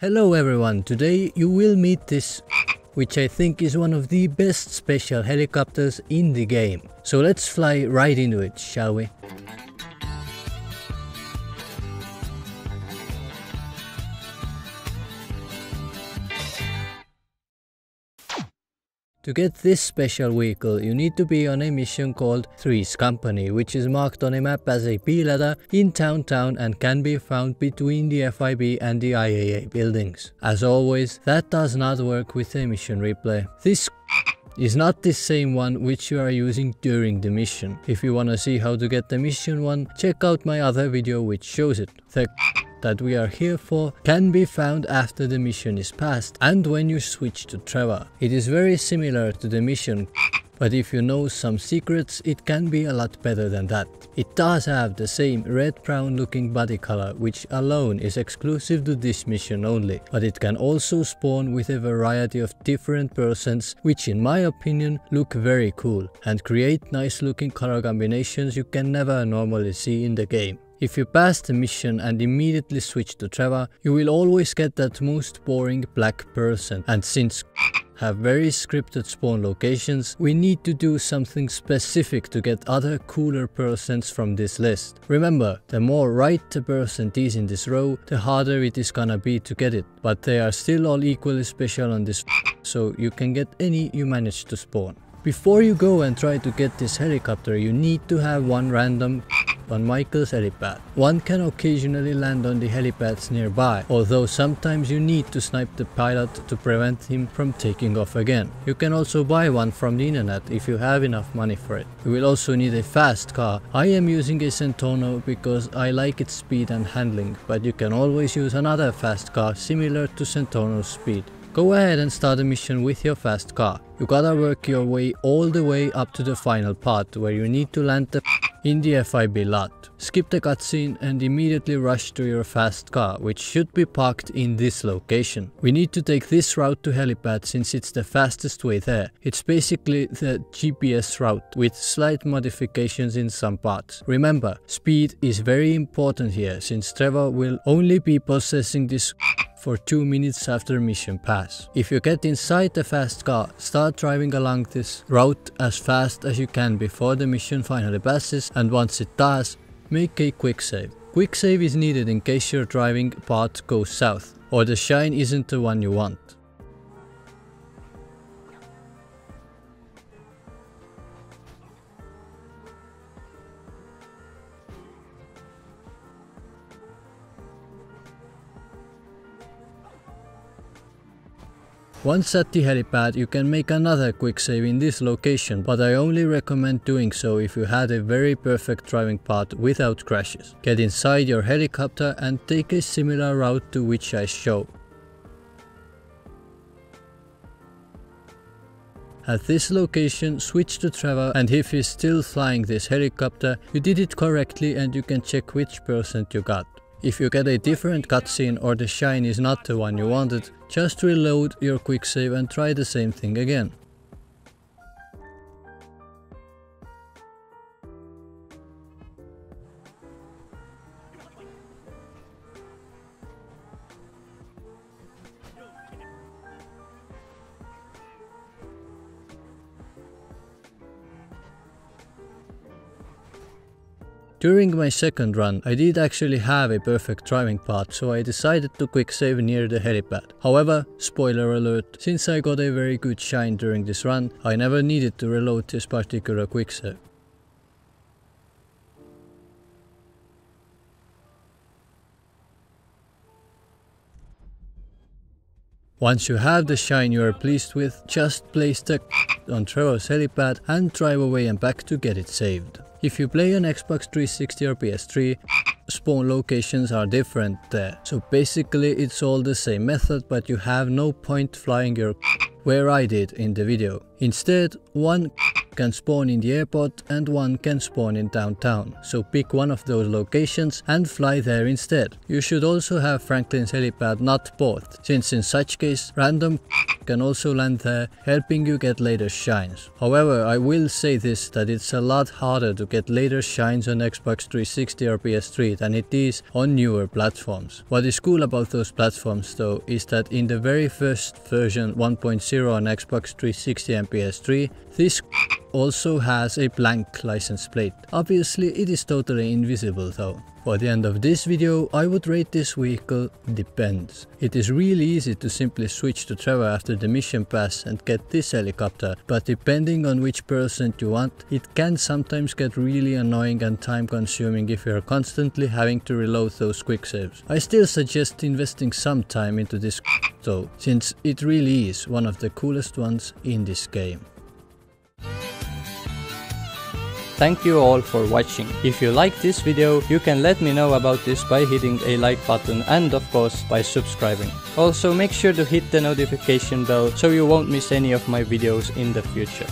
Hello everyone, today you will meet this which I think is one of the best special helicopters in the game. So let's fly right into it, shall we? To get this special vehicle, you need to be on a mission called Three's Company, which is marked on a map as a P-ladder in Town and can be found between the FIB and the IAA buildings. As always, that does not work with a mission replay. This is not the same one which you are using during the mission. If you wanna see how to get the mission one, check out my other video which shows it. The that we are here for can be found after the mission is passed and when you switch to Trevor. It is very similar to the mission but if you know some secrets, it can be a lot better than that. It does have the same red-brown looking body color, which alone is exclusive to this mission only, but it can also spawn with a variety of different persons, which in my opinion look very cool, and create nice looking color combinations you can never normally see in the game. If you pass the mission and immediately switch to Trevor, you will always get that most boring black person. And since have very scripted spawn locations, we need to do something specific to get other cooler persons from this list. Remember, the more right the percent is in this row, the harder it is gonna be to get it, but they are still all equally special on this so you can get any you manage to spawn. Before you go and try to get this helicopter, you need to have one random on Michael's helipad. One can occasionally land on the helipads nearby, although sometimes you need to snipe the pilot to prevent him from taking off again. You can also buy one from the internet if you have enough money for it. You will also need a fast car. I am using a Zentorno because I like its speed and handling, but you can always use another fast car similar to Zentorno's speed. Go ahead and start the mission with your fast car. You gotta work your way all the way up to the final part where you need to land the in the FIB lot. Skip the cutscene and immediately rush to your fast car, which should be parked in this location. We need to take this route to helipad since it's the fastest way there. It's basically the GPS route with slight modifications in some parts. Remember, speed is very important here since Trevor will only be possessing this for 2 minutes after mission pass. If you get inside the fast car, start driving along this route as fast as you can before the mission finally passes and once it does, make a quick save. Quick save is needed in case your driving path goes south or the shine isn't the one you want. Once at the helipad, you can make another quick save in this location, but I only recommend doing so if you had a very perfect driving path without crashes. Get inside your helicopter and take a similar route to which I show. At this location, switch to Trevor and if he's still flying this helicopter, you did it correctly and you can check which percent you got. If you get a different cutscene or the shine is not the one you wanted, just reload your quicksave and try the same thing again. During my second run, I did actually have a perfect driving path, so I decided to quick save near the helipad. However, spoiler alert, since I got a very good shine during this run, I never needed to reload this particular quick save. Once you have the shine you are pleased with, just place the on Trevor's helipad and drive away and back to get it saved. If you play on Xbox 360 or PS3, spawn locations are different there. So basically it's all the same method but you have no point flying your where I did in the video. Instead, one can spawn in the airport and one can spawn in downtown, so pick one of those locations and fly there instead. You should also have Franklin's helipad not both, since in such case random can also land there, helping you get later shines. However, I will say this that it's a lot harder to get later shines on Xbox 360 or PS3 than it is on newer platforms. What is cool about those platforms though is that in the very first version 1.0 on Xbox 360 and PS3, this also has a blank license plate. Obviously it is totally invisible though. For the end of this video, I would rate this vehicle depends. It is really easy to simply switch to Trevor after the mission pass and get this helicopter, but depending on which person you want, it can sometimes get really annoying and time consuming if you are constantly having to reload those quick saves. I still suggest investing some time into this though, since it really is one of the coolest ones in this game. Thank you all for watching. If you like this video, you can let me know about this by hitting a like button and of course by subscribing. Also make sure to hit the notification bell so you won't miss any of my videos in the future.